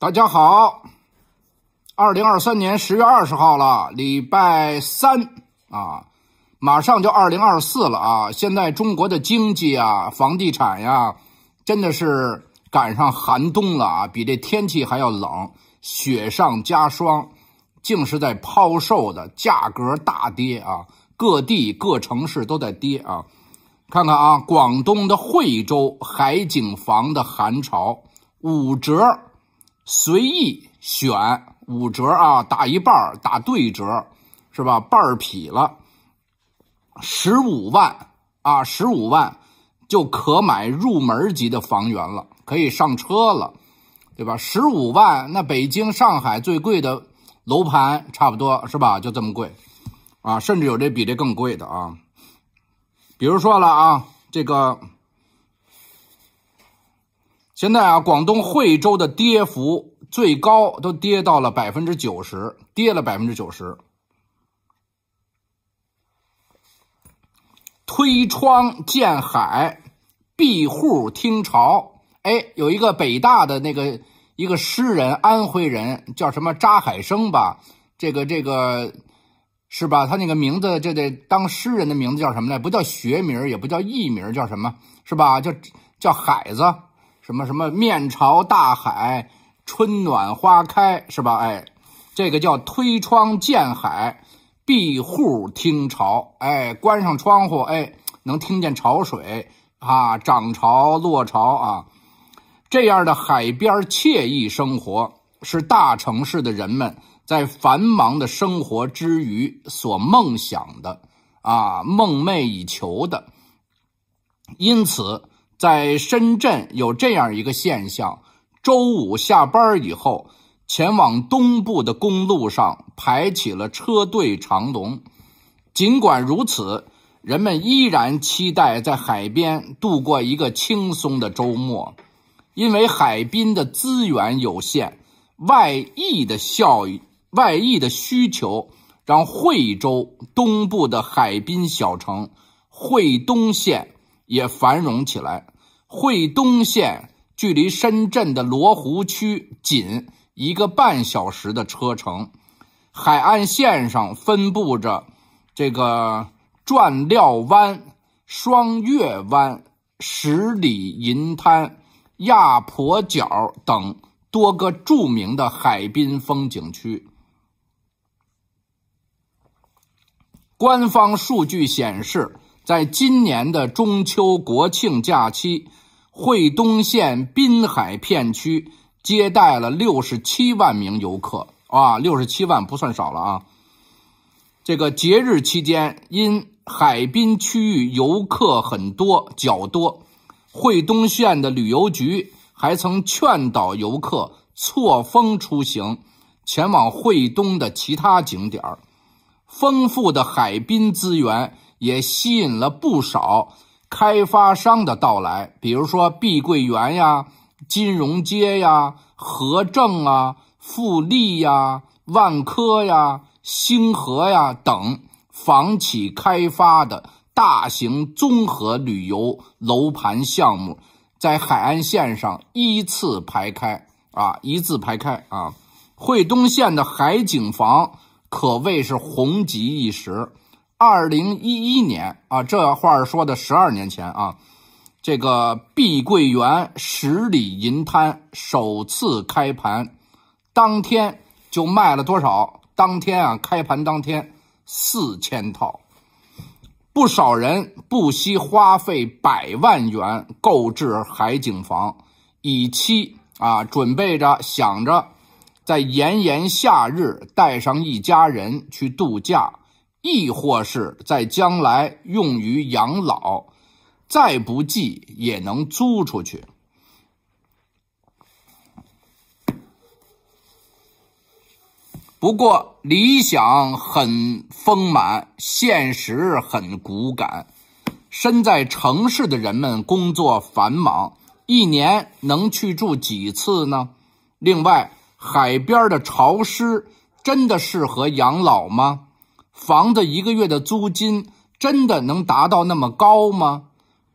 大家好，二零二三年十月二十号了，礼拜三啊，马上就二零二四了啊！现在中国的经济啊，房地产呀，真的是赶上寒冬了啊，比这天气还要冷，雪上加霜，竟是在抛售的，价格大跌啊，各地各城市都在跌啊。看看啊，广东的惠州海景房的寒潮五折。随意选五折啊，打一半打对折，是吧？半匹了，十五万啊，十五万就可买入门级的房源了，可以上车了，对吧？十五万，那北京、上海最贵的楼盘差不多是吧？就这么贵啊，甚至有这比这更贵的啊，比如说了啊，这个。现在啊，广东惠州的跌幅最高都跌到了百分之九十，跌了百分之九十。推窗见海，闭户听潮。哎，有一个北大的那个一个诗人，安徽人，叫什么扎海生吧？这个这个是吧？他那个名字就得当诗人的名字叫什么呢？不叫学名，也不叫艺名，叫什么？是吧？叫叫海子。什么什么面朝大海，春暖花开是吧？哎，这个叫推窗见海，闭户听潮。哎，关上窗户，哎，能听见潮水啊，涨潮落潮啊。这样的海边惬意生活，是大城市的人们在繁忙的生活之余所梦想的啊，梦寐以求的。因此。在深圳有这样一个现象：周五下班以后，前往东部的公路上排起了车队长龙。尽管如此，人们依然期待在海边度过一个轻松的周末，因为海滨的资源有限，外溢的效益、外溢的需求，让惠州东部的海滨小城惠东县。也繁荣起来。惠东县距离深圳的罗湖区仅一个半小时的车程。海岸线上分布着这个转料湾、双月湾、十里银滩、亚婆角等多个著名的海滨风景区。官方数据显示。在今年的中秋国庆假期，惠东县滨海片区接待了六十七万名游客啊，六十七万不算少了啊。这个节日期间，因海滨区域游客很多较多，惠东县的旅游局还曾劝导游客错峰出行，前往惠东的其他景点丰富的海滨资源。也吸引了不少开发商的到来，比如说碧桂园呀、金融街呀、和正啊、富力呀、万科呀、星河呀等房企开发的大型综合旅游楼盘项目，在海岸线上依次排开啊，一字排开啊。惠东县的海景房可谓是红极一时。二零一一年啊，这话说的十二年前啊，这个碧桂园十里银滩首次开盘，当天就卖了多少？当天啊，开盘当天四千套，不少人不惜花费百万元购置海景房，以期啊，准备着想着在炎炎夏日带上一家人去度假。亦或是在将来用于养老，再不济也能租出去。不过理想很丰满，现实很骨感。身在城市的人们工作繁忙，一年能去住几次呢？另外，海边的潮湿真的适合养老吗？房子一个月的租金真的能达到那么高吗？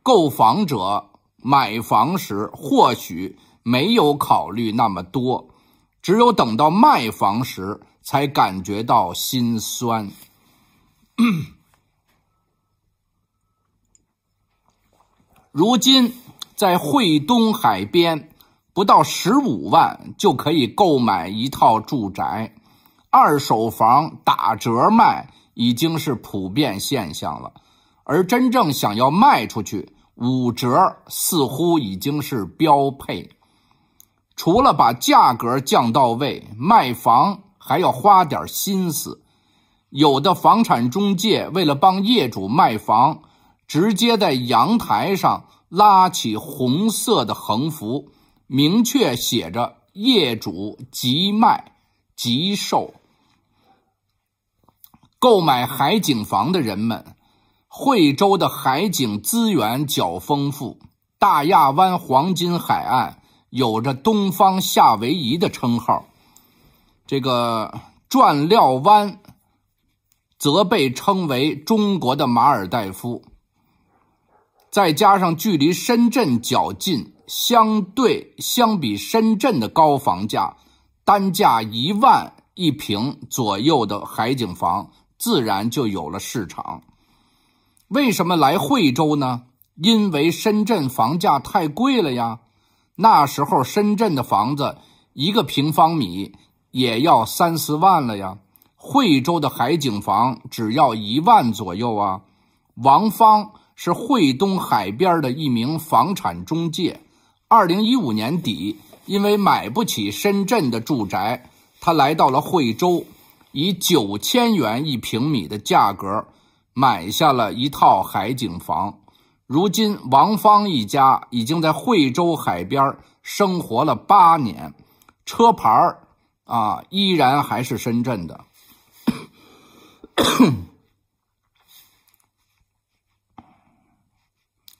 购房者买房时或许没有考虑那么多，只有等到卖房时，才感觉到心酸。如今在惠东海边，不到十五万就可以购买一套住宅，二手房打折卖已经是普遍现象了，而真正想要卖出去，五折似乎已经是标配。除了把价格降到位，卖房还要花点心思。有的房产中介为了帮业主卖房，直接在阳台上拉起红色的横幅，明确写着“业主急卖急售”。购买海景房的人们，惠州的海景资源较丰富，大亚湾黄金海岸。有着“东方夏威夷”的称号，这个转料湾则被称为中国的马尔代夫。再加上距离深圳较近，相对相比深圳的高房价，单价一万一平左右的海景房自然就有了市场。为什么来惠州呢？因为深圳房价太贵了呀。那时候，深圳的房子一个平方米也要三四万了呀。惠州的海景房只要一万左右啊。王芳是惠东海边的一名房产中介。二零一五年底，因为买不起深圳的住宅，他来到了惠州，以九千元一平米的价格买下了一套海景房。如今，王芳一家已经在惠州海边生活了八年，车牌啊依然还是深圳的。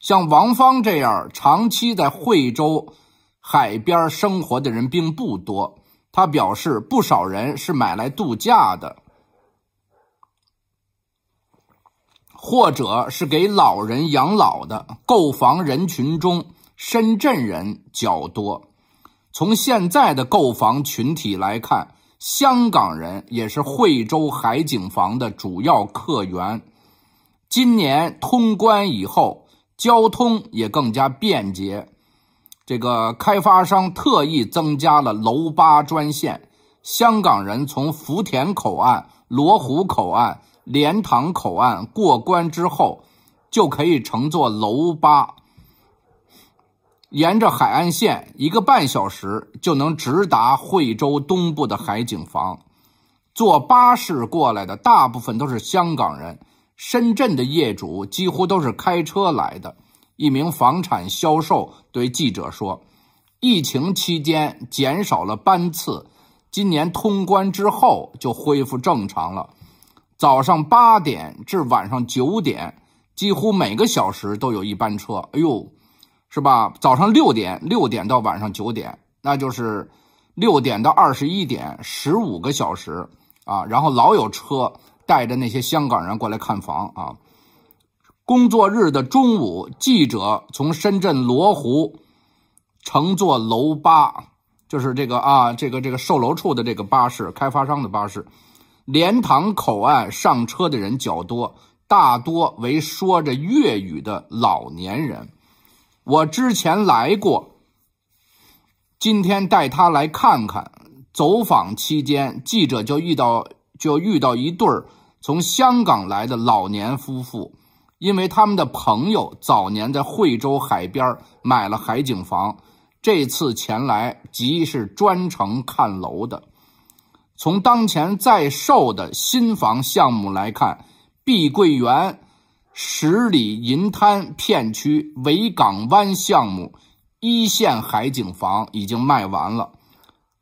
像王芳这样长期在惠州海边生活的人并不多，他表示，不少人是买来度假的。或者是给老人养老的购房人群中，深圳人较多。从现在的购房群体来看，香港人也是惠州海景房的主要客源。今年通关以后，交通也更加便捷。这个开发商特意增加了楼巴专线，香港人从福田口岸、罗湖口岸。莲塘口岸过关之后，就可以乘坐楼巴，沿着海岸线一个半小时就能直达惠州东部的海景房。坐巴士过来的大部分都是香港人，深圳的业主几乎都是开车来的。一名房产销售对记者说：“疫情期间减少了班次，今年通关之后就恢复正常了。”早上八点至晚上九点，几乎每个小时都有一班车。哎呦，是吧？早上六点，六点到晚上九点，那就是六点到二十一点，十五个小时啊。然后老有车带着那些香港人过来看房啊。工作日的中午，记者从深圳罗湖乘坐楼巴，就是这个啊，这个这个售楼处的这个巴士，开发商的巴士。莲塘口岸上车的人较多，大多为说着粤语的老年人。我之前来过，今天带他来看看。走访期间，记者就遇到就遇到一对儿从香港来的老年夫妇，因为他们的朋友早年在惠州海边买了海景房，这次前来即是专程看楼的。从当前在售的新房项目来看，碧桂园十里银滩片区维港湾项目一线海景房已经卖完了，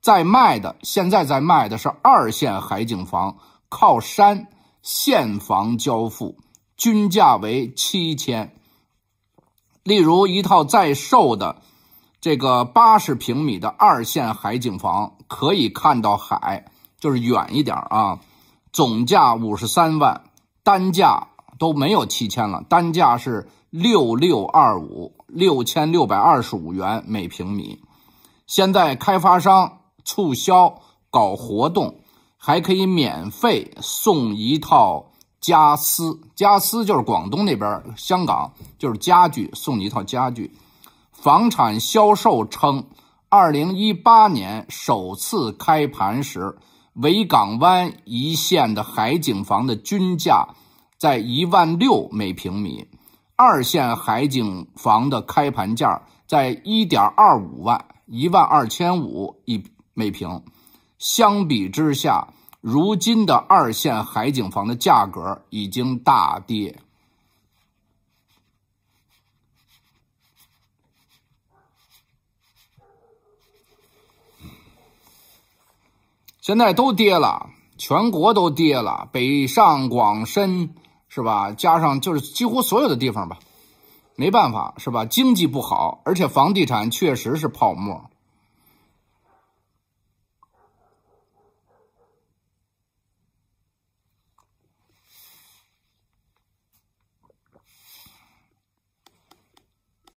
在卖的现在在卖的是二线海景房，靠山现房交付，均价为七千。例如一套在售的这个八十平米的二线海景房，可以看到海。就是远一点啊，总价五十三万，单价都没有七千了，单价是六六二五，六千六百二十五元每平米。现在开发商促销搞活动，还可以免费送一套家私。家私就是广东那边，香港就是家具，送你一套家具。房产销售称，二零一八年首次开盘时，维港湾一线的海景房的均价在一万六每平米，二线海景房的开盘价在一点二五万，一万二千五一每平。相比之下，如今的二线海景房的价格已经大跌。现在都跌了，全国都跌了，北上广深是吧？加上就是几乎所有的地方吧，没办法是吧？经济不好，而且房地产确实是泡沫。